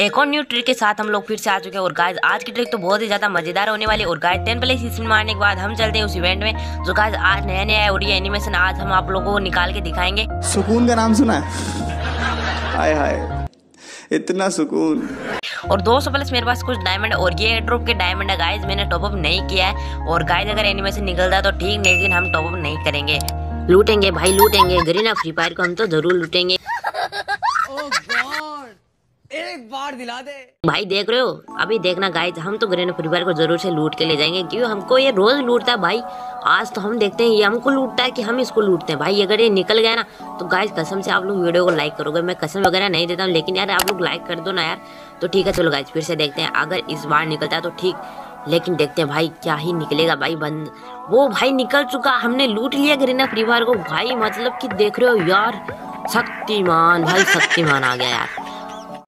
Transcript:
एक और new trick के साथ हम लोग फिर से आ चुके हैं। और गाइस आज की ट्रिक तो बहुत ही ज़्यादा मज़ेदार होने वाली है। और गाइस टेन प्ले सीज़न मारने के बाद हम चलते हैं उस इवेंट में जो गाइस आज नया नया है और ये एनिमेशन आज हम आप लोगों को निकाल के दिखाएँगे। सुकून का नाम सुना है? हाय हाय। इतना सुकून। और दो सौ प्लस मेरे पास कुछ डायमंड और ये ड्रॉप के डायमंड है। गाइस मैंने टॉपअप नहीं किया है। और गाइस अगर एनिमेशन निकलता है तो ठीक लेकिन हम टॉपअप नहीं करेंगे। लूटेंगे भाई लूटेंगे। गरीना फ्री फायर को हम तो ज़रूर लूटेंगे। एक बार दिला दे। भाई देख रहे हो? अभी देखना गाइस हम तो ग्रेन परिवार को ज़रूर से लूट के ले जाएँगे, क्यों? हमको ये रोज लूटता है भाई। आज तो हम देखते हैं, ये हमको लूटता है कि हम इसको लूटते हैं। भाई, अगर ये निकल गया ना तो गाइस कसम से आप लोग वीडियो को लाइक करोगे। मैं कसम वगैरह नहीं देता हूँ, लेकिन यार आप लोग लाइक कर दो ना यार। तो ठीक है, चलो गाइस फिर से देखते हैं। अगर इस बार निकलता है तो ठीक, लेकिन देखते हैं भाई क्या ही निकलेगा भाई बंद वो भाई निकल चुका, हमने लूट लिया ग्रीना परिवार को। भाई मतलब कि देख रहे हो यार, शक्तिमान, भाई, शक्तिमान आ गया यार।